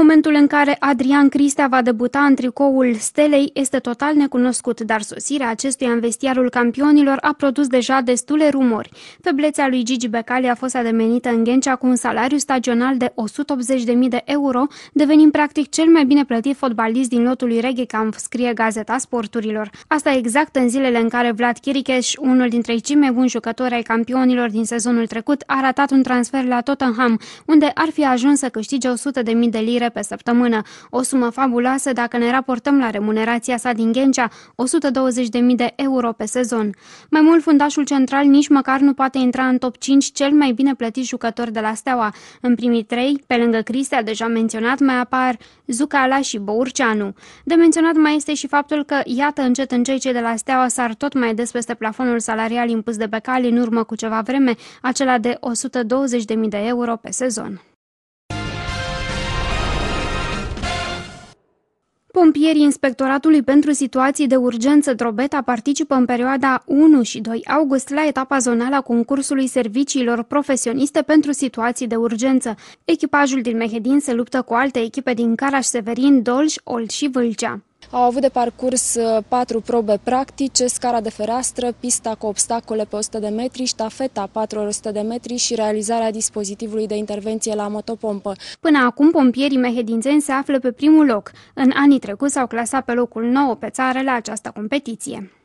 momentul în care Adrian Cristea va debuta în tricoul Stelei este total necunoscut, dar sosirea acestuia în vestiarul campionilor a produs deja destule rumori. Feblețea lui Gigi Becali a fost ademenită în Ghencea cu un salariu stagional de 180.000 de euro, devenind practic cel mai bine plătit fotbalist din lotul lui Reghecamp, scrie Gazeta Sporturilor. Asta exact în zilele în care Vlad Chiricheș, unul dintre cei mai buni jucători ai campionilor din sezonul trecut, a ratat un transfer la Tottenham, unde ar fi ajuns să câștige 100.000 de lire pe săptămână, o sumă fabuloasă dacă ne raportăm la remunerația sa din Ghencea, 120.000 de euro pe sezon. Mai mult, fundașul central nici măcar nu poate intra în top 5 cel mai bine plătit jucător de la Steaua. În primii trei, pe lângă Cristea deja menționat, mai apar Zucala și Bourceanu. De menționat mai este și faptul că, iată, încet în cei de la Steaua sar tot mai des peste plafonul salarial impus de Becali în urmă cu ceva vreme, acela de 120.000 de euro pe sezon. Pompierii Inspectoratului pentru Situații de Urgență Drobeta participă în perioada 1 și 2 august la etapa zonală a concursului serviciilor profesioniste pentru situații de urgență. Echipajul din Mehedin se luptă cu alte echipe din Caraș, Severin, Dolj, Olt și Vâlcea. Au avut de parcurs uh, patru probe practice, scara de fereastră, pista cu obstacole pe 100 de metri, ștafeta 400 de metri și realizarea dispozitivului de intervenție la motopompă. Până acum, pompierii mehedințeni se află pe primul loc. În anii trecuți s-au clasat pe locul 9 pe țară la această competiție.